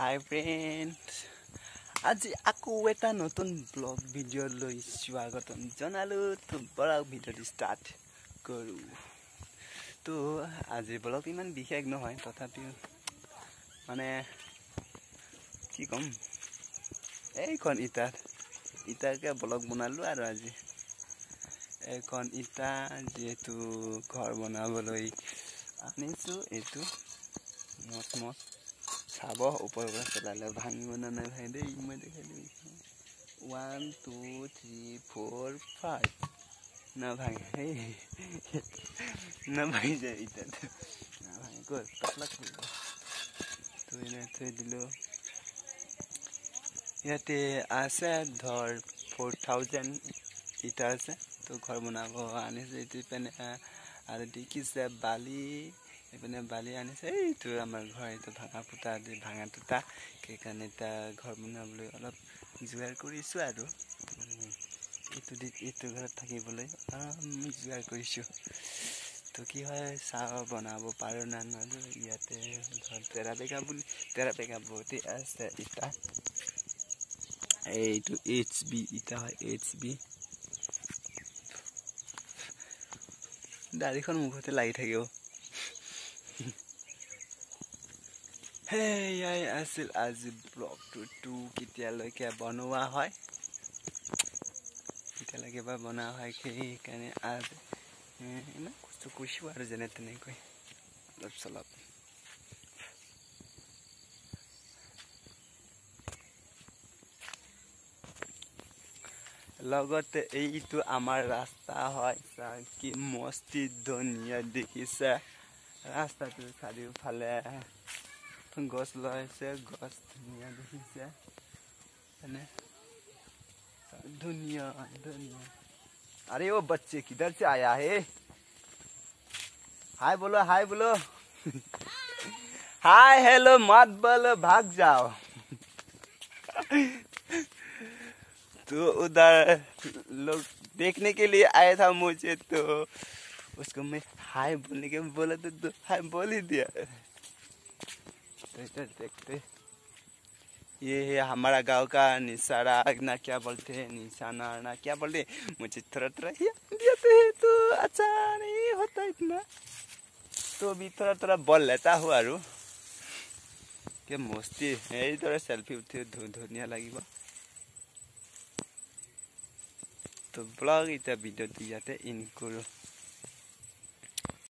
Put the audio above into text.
হাই friend আজি আকৌ এটা নতুন ব্লগ ভিডিঅ' লৈ স্বাগতম জনালোঁ। তো ব্লগ ভিডিঅ'টো ষ্টাৰ্ট কৰোঁ। তো আজিৰ ব্লগ ইমান বিশেষ নহয় তথাপিও মানে কি ক'ম? এইখন ইটাত ইটাকে ব্লগ বনালোঁ আৰু আজি। এইখন ইটা যিহেতু ঘৰ বনাবলৈ আনিছোঁ এইটো মচ মচ চাব ওপৰৰ পৰা পেলালে ভাঙিব নে নাই ভাই দেই মই দেখাই দিওঁ one two three four five নাভাঙে নাভাঙি যায় ইটাটো নাভাঙে ক'ত পাতলা কৰিব থৈ নাই থৈ দিলোঁ ইয়াতে আছে ধৰ ফ'ৰ থাউজেণ্ড ইটা আছে তো ঘৰ বনাব আনিছোঁ এইটো পিনে আৰু দেখিছে বালি এইপিনে বালি আনিছে। এইটো আমাৰ ঘৰ এইটো ভাঙা ফুটা দি ভাঙা টুটা সেইকাৰণে এতিয়া ঘৰ বনাবলৈ অলপ যোগাৰ কৰিছোঁ আৰু। এইটো দি এইটো ঘৰত থাকিবলৈ আমি যোগাৰ কৰিছোঁ। তো কি হয় চাহ বনাব পাৰোঁ না নোৱাৰোঁ ইয়াতে ধৰ তেৰা বেগা বুলি তেৰা বেগা বহুতেই আছে ইটা। এইটো এইচ বি ইটা হয় এইচ বি। দাড়িখন মুখতে লাগি থাকিব। সেয়াই আছিল আজি ব্লগটো কেতিয়ালৈকে বনোৱা হয় কেতিয়ালৈকে বা বনোৱা হয় সেইকাৰণে আজি ইমান কষ্ট কৰিছোঁ আৰু যেনে তেনেকৈ অলপ চলপ লগতে এইটো আমাৰ ৰাস্তা হয় কি মস্তি ধুনীয়া দেখিছে ৰাস্তাটোৰ চাৰিওফালে গছ লগাইছে গছ ধুনীয়া দেখিছে এনে धुनिया धुनिया अरे वो बच्चे किधर से आया है हाय बोलो हाय बोलो हाय हेलो मत बोलो भाग जाओ तो उधर लोग देखने के लिए आया था मुझे तो उसको मैं हाय बोलने के बोला तो, तो हाय बोल ही दिया देखते। देखते ये है हमारा गाँव का निशारा। ना क्या बोलते हैं, निशाना ना क्या बोलते मुझे थोड़ा थोड़ा देते हैं तो अच्छा नहीं होता इतना। तो भी थोड़ा थोड़ा बोल लेता हूँ आरू। क्या मस्ती है थोड़ा सेल्फी उठे धुनिया लगे तो ब्लॉग इतना भिडियो दिया इनको।